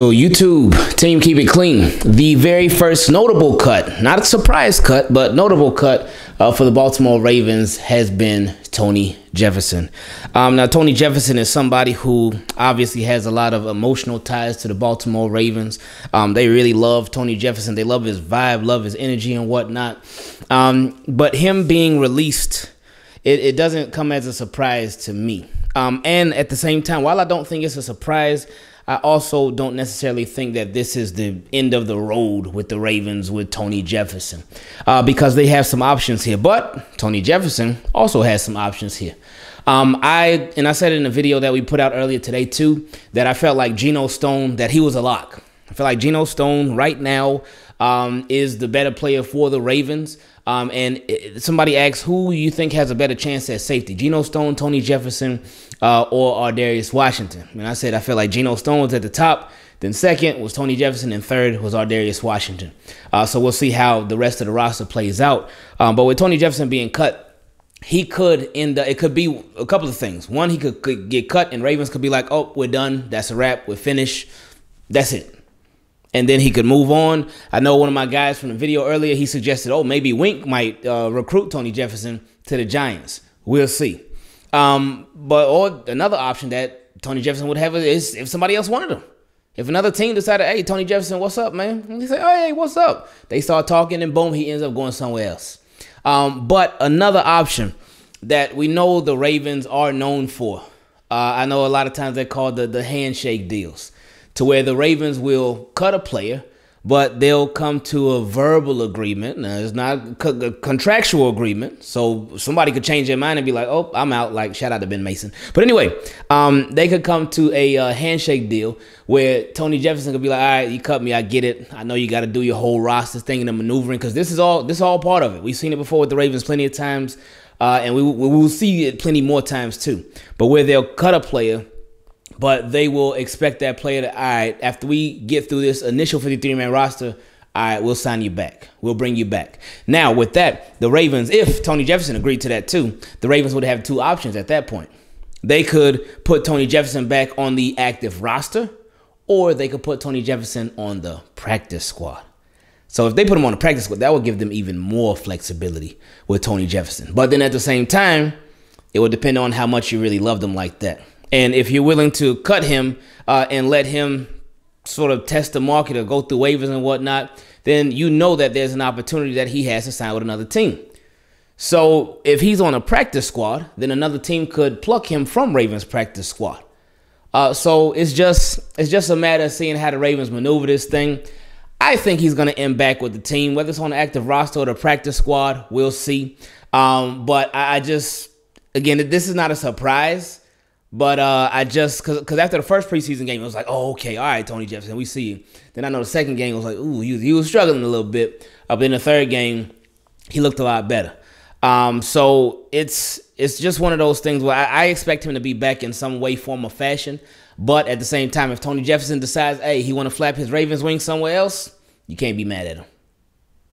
So YouTube, team keep it clean. The very first notable cut, not a surprise cut, but notable cut uh, for the Baltimore Ravens has been Tony Jefferson. Um, now, Tony Jefferson is somebody who obviously has a lot of emotional ties to the Baltimore Ravens. Um, they really love Tony Jefferson. They love his vibe, love his energy and whatnot. Um, but him being released, it, it doesn't come as a surprise to me. Um, and at the same time, while I don't think it's a surprise, I also don't necessarily think that this is the end of the road with the Ravens with Tony Jefferson uh, because they have some options here. But Tony Jefferson also has some options here. Um, I and I said in a video that we put out earlier today too that I felt like Geno Stone that he was a lock. I feel like Geno Stone right now um, is the better player for the Ravens. Um, and somebody asks who you think has a better chance at safety, Geno Stone, Tony Jefferson, uh, or Darius Washington. And I said I feel like Geno Stone was at the top. Then second was Tony Jefferson, and third was Darius Washington. Uh, so we'll see how the rest of the roster plays out. Um, but with Tony Jefferson being cut, he could end. Up, it could be a couple of things. One, he could, could get cut, and Ravens could be like, "Oh, we're done. That's a wrap. We're finished. That's it." And then he could move on. I know one of my guys from the video earlier, he suggested, oh, maybe Wink might uh, recruit Tony Jefferson to the Giants. We'll see. Um, but or another option that Tony Jefferson would have is if somebody else wanted him. If another team decided, hey, Tony Jefferson, what's up, man? And he say, oh, hey, what's up? They start talking, and boom, he ends up going somewhere else. Um, but another option that we know the Ravens are known for. Uh, I know a lot of times they're called the, the handshake deals to where the Ravens will cut a player, but they'll come to a verbal agreement. Now, it's not a contractual agreement, so somebody could change their mind and be like, "Oh, I'm out." Like, shout out to Ben Mason. But anyway, um, they could come to a uh, handshake deal where Tony Jefferson could be like, "All right, you cut me, I get it. I know you got to do your whole roster thing and the maneuvering because this is all this is all part of it. We've seen it before with the Ravens plenty of times." Uh, and we, we will see it plenty more times too. But where they'll cut a player but they will expect that player to, all right, after we get through this initial 53 man roster, all right, we'll sign you back. We'll bring you back. Now, with that, the Ravens, if Tony Jefferson agreed to that too, the Ravens would have two options at that point. They could put Tony Jefferson back on the active roster, or they could put Tony Jefferson on the practice squad. So if they put him on the practice squad, that would give them even more flexibility with Tony Jefferson. But then at the same time, it would depend on how much you really love them like that. And if you're willing to cut him uh, and let him sort of test the market or go through waivers and whatnot, then you know that there's an opportunity that he has to sign with another team. So if he's on a practice squad, then another team could pluck him from Ravens practice squad. Uh, so it's just it's just a matter of seeing how the Ravens maneuver this thing. I think he's going to end back with the team, whether it's on the active roster or the practice squad. We'll see. Um, but I, I just again, this is not a surprise. But uh, I just because because after the first preseason game, it was like, oh, okay, all right, Tony Jefferson, we see you. Then I know the second game was like, ooh, he, he was struggling a little bit. But in the third game, he looked a lot better. Um, so it's it's just one of those things where I, I, expect him to be back in some way, form, or fashion. But at the same time, if Tony Jefferson decides, hey, he want to flap his Ravens wings somewhere else, you can't be mad at him.